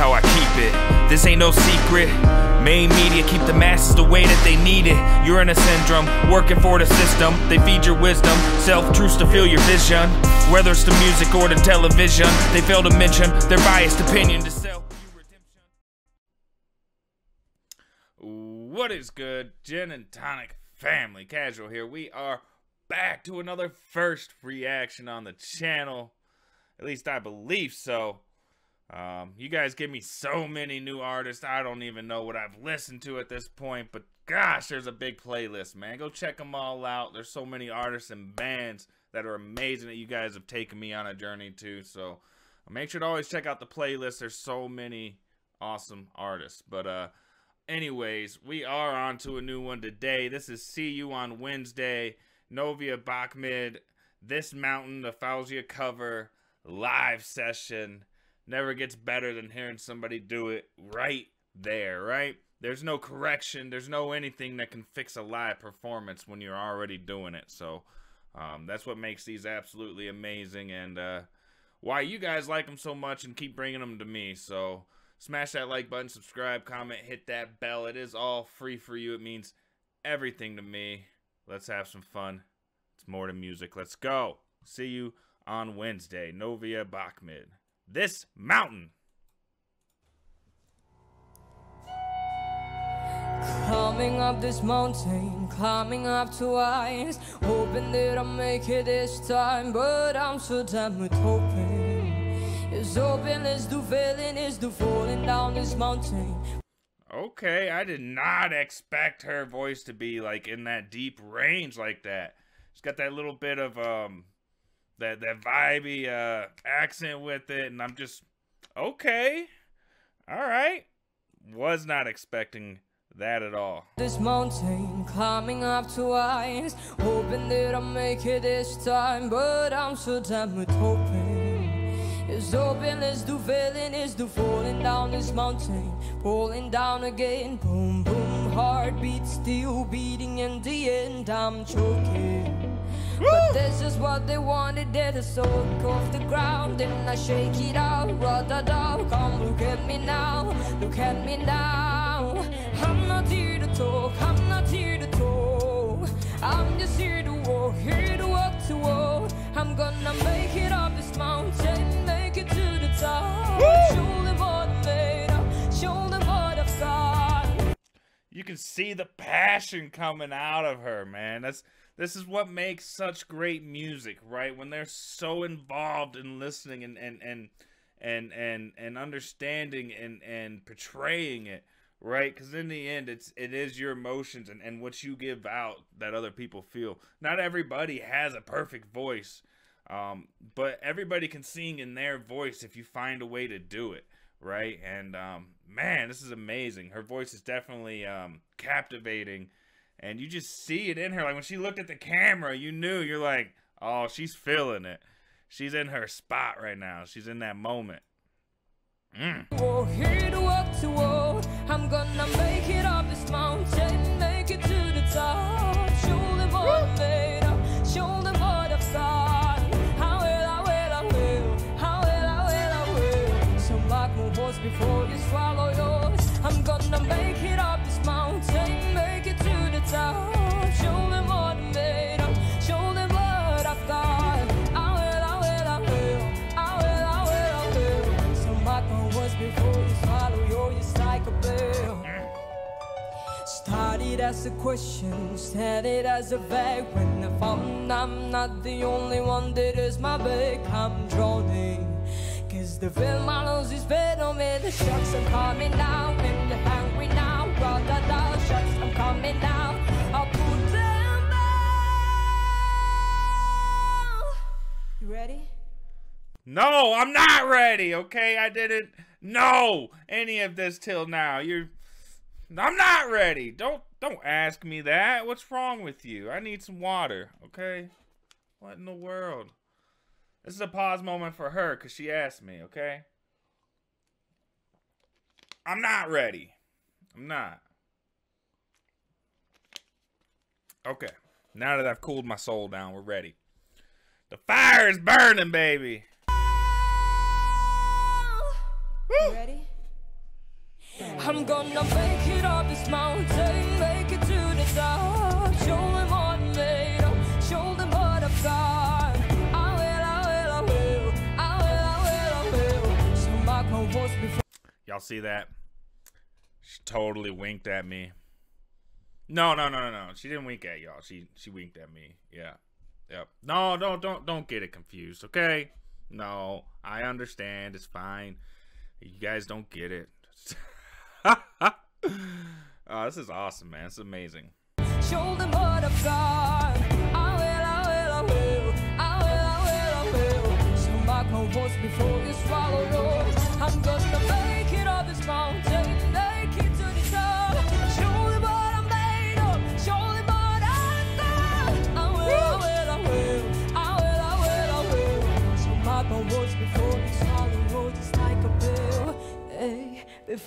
how I keep it. This ain't no secret. Main media keep the masses the way that they need it. You're in a syndrome, working for the system. They feed your wisdom, self truths to fill your vision. Whether it's the music or the television, they fail to mention their biased opinion to sell you redemption. What is good, Gin and Tonic family? Casual here. We are back to another first reaction on the channel. At least I believe so. Um, you guys give me so many new artists. I don't even know what I've listened to at this point. But gosh, there's a big playlist, man. Go check them all out. There's so many artists and bands that are amazing that you guys have taken me on a journey to. So make sure to always check out the playlist. There's so many awesome artists. But uh, anyways, we are on to a new one today. This is See You on Wednesday. Novia Bachmid. This Mountain, the Faouzia cover, live session. Never gets better than hearing somebody do it right there, right? There's no correction. There's no anything that can fix a live performance when you're already doing it. So um, that's what makes these absolutely amazing and uh, why you guys like them so much and keep bringing them to me. So smash that like button, subscribe, comment, hit that bell. It is all free for you. It means everything to me. Let's have some fun. It's more than music. Let's go. See you on Wednesday. Novia Bachmid. This mountain. Climbing up this mountain, climbing up to eyes, hoping that I'll make it this time, but I'm so damn with hoping. It's hoping, it's do failing, it's do falling down this mountain. Okay, I did not expect her voice to be like in that deep range like that. She's got that little bit of um that that vibey uh accent with it and I'm just okay. All right. Was not expecting that at all. This mountain, climbing up to eyes, hoping that I'll make it this time, but I'm so damn with hoping. It's hoping, it's do failing, it's do falling down this mountain, falling down again, boom, boom, heartbeat still beating, in the end I'm choking. But this is what they wanted, they're the soul off the ground, and I shake it out, da da, come look at me now, look at me now. I'm not here to talk, I'm not here to talk, I'm just here to walk, here to walk to walk. I'm gonna make it up this mountain, make it to You can see the passion coming out of her, man. That's this is what makes such great music, right? When they're so involved in listening and and and and and, and understanding and and portraying it, right? Because in the end, it's it is your emotions and and what you give out that other people feel. Not everybody has a perfect voice, um, but everybody can sing in their voice if you find a way to do it, right? And um, man, this is amazing. Her voice is definitely um, captivating and you just see it in her. Like when she looked at the camera, you knew you're like, oh, she's feeling it. She's in her spot right now. She's in that moment. Mm. Oh, to to. I'm gonna make it up this mountain, make it to the top. Before you swallow yours. I'm gonna make it up this mountain, make it to the top. Show them what I'm made of, show them what I've got. I will, I will, I will, I will, I will, I will. So my words before you swallow yours like a bell. Started as a question, started as a vague When I found I'm not the only one that is my back I'm drowning The film I lose is venom and the sharks are coming down And the hungry now, brought the down sharks I'm coming down I'll put them down You ready? No, I'm not ready. Okay, I didn't know any of this till now. You're, I'm not ready. Don't don't ask me that. What's wrong with you? I need some water. Okay, what in the world? This is a pause moment for her because she asked me. Okay, I'm not ready. I'm not. Okay, now that I've cooled my soul down, we're ready. The fire is burning, baby. You ready? I'm gonna make it up this mountain, before. Y'all see that? She totally winked at me. No, no, no, no, no. She didn't wink at y'all. She she winked at me. Yeah. Yep. No, don't don't don't get it confused, okay? No, I understand. It's fine. You guys don't get it. oh, this is awesome, man. It's amazing.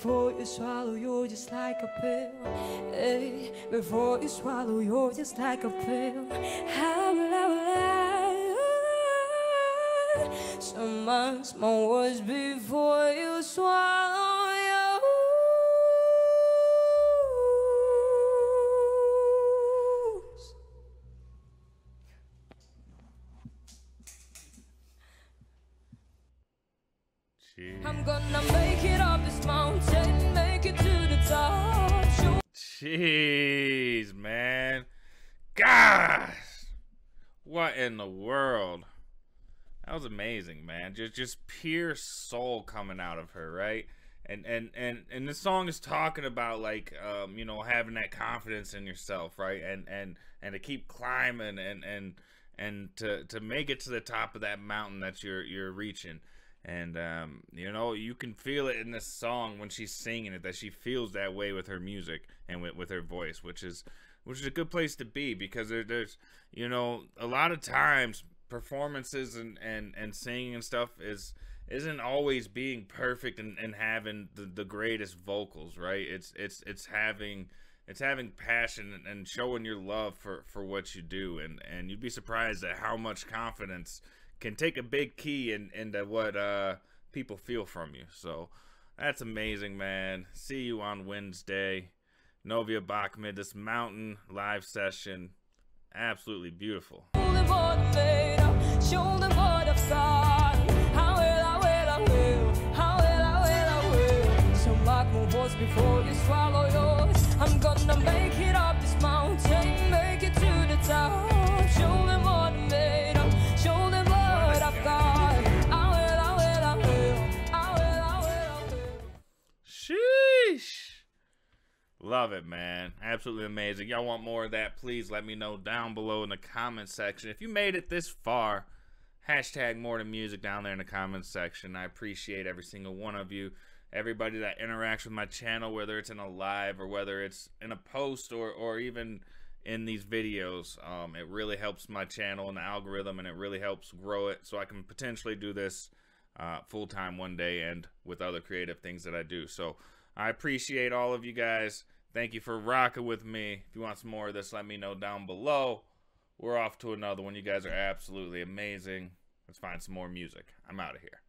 Before you swallow you're just like a pill. Hey, before you swallow, you're just like a pill. How Some months more words before you swallow yours. Jeez. I'm gonna make it up this mountain, make it to the top. Jeez, man. Gosh. What in the world? That was amazing, man. Just just pure soul coming out of her, right? And and and and this song is talking about like um, you know, having that confidence in yourself, right? And and and to keep climbing and and and to to make it to the top of that mountain that you're you're reaching. And um, you know, you can feel it in this song when she's singing it that she feels that way with her music and with, with her voice, which is which is a good place to be because there, there's you know a lot of times performances and and and singing and stuff is isn't always being perfect and, and having the, the greatest vocals right? It's it's it's having it's having passion and, showing your love for for what you do. And and you'd be surprised at how much confidence can take a big key in, into what uh people feel from you. So that's amazing man. See you on wednesday. Novia Bachmid this mountain live session absolutely beautiful before you swallow yours. I'm gonna make it up this mountain, make it to the top. Show them what I'm made show them what I've got. I will, I will, I will, I will, I will, I will. Sheesh. Love it, man. Absolutely amazing. Y'all want more of that? Please let me know down below in the comment section. If you made it this far, hashtag more to music down there in the comments section. I appreciate every single one of you. Everybody that interacts with my channel, whether it's in a live or whether it's in a post or, or even in these videos. Um, it really helps my channel and the algorithm, and it really helps grow it so I can potentially do this uh, full time one day and with other creative things that I do. So I appreciate all of you guys. Thank you for rocking with me. If you want some more of this, let me know down below. We're off to another one. You guys are absolutely amazing. Let's find some more music. I'm out of here.